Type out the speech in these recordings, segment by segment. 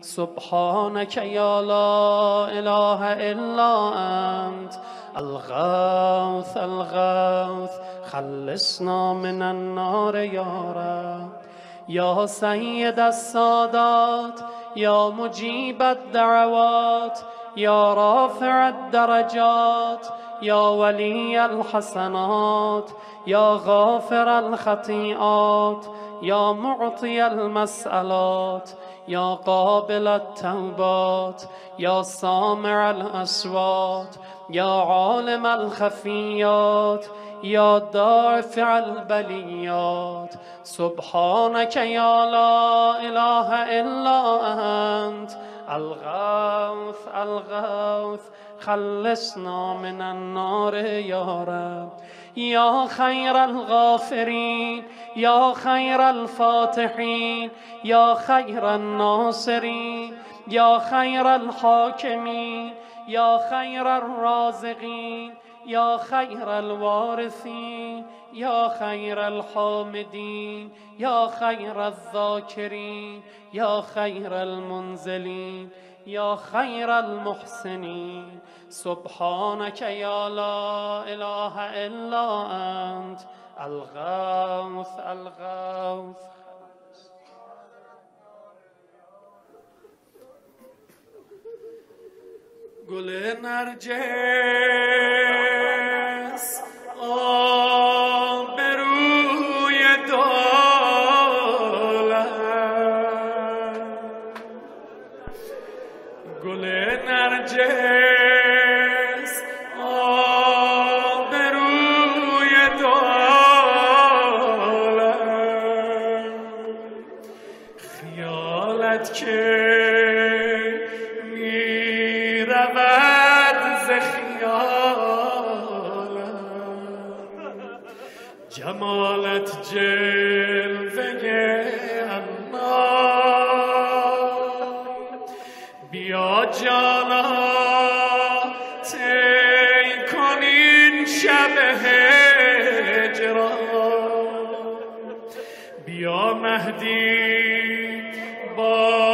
سبحانك يا لا إله إلا أنت الغوث الغوث خلصنا من النار يا رب. يا سيد السادات يا مجيب الدعوات يا رافع الدرجات يا ولي الحسنات يا غافر الخطيئات يا معطي المسألات يا قابل التوبات يا سامع الأصوات يا عالم الخفيات يا دافع البليات. سبحانك يا لا إله إلا أنت الغوث الغوث خلصنا من النار یا رب. یا خیر الغافرین یا خیر الفاتحین یا خیر الناصرین یا خیر الحاکمین یا خیر الرازقین یا خیر الوارثین یا خیر الحامدین یا خیر الذاکرین یا خیر المنزلین يا خير المحسنين. سبحانك يا لا إله إلا أنت. الغوث الغوث. گل نرجس گل نرجس آبروی روی خیالت که می‌رود ز خیالم. جمالت جلوه اما بیا جانا تی کنین شب هجران. بیا مهدی با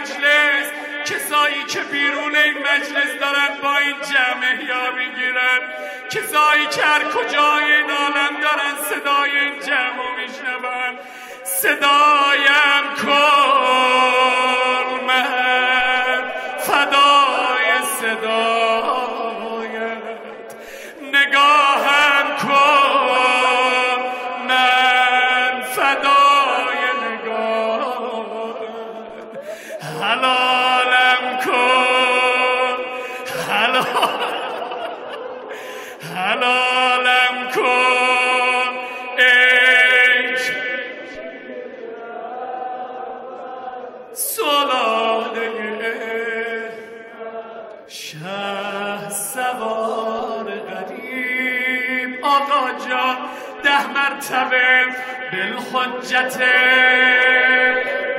مجلس. کسایی که بیرون این مجلس دارن با این جمع یا می‌گیرن. کسایی که هر کجای این عالم دارن صدای این جمع میشنون. صدایم کن. حلالم کن. حلال. حلالم کن. ای سلاله شه سوار غریب آقا جان ده مرتبه.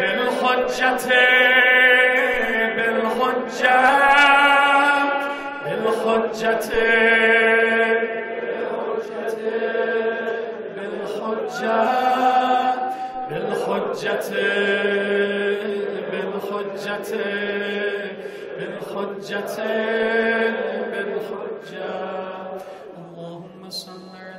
بالحجة بالحجة بالحجة بالحجة بالحجة بالحجة بالحجة بالحجة اللهم صل على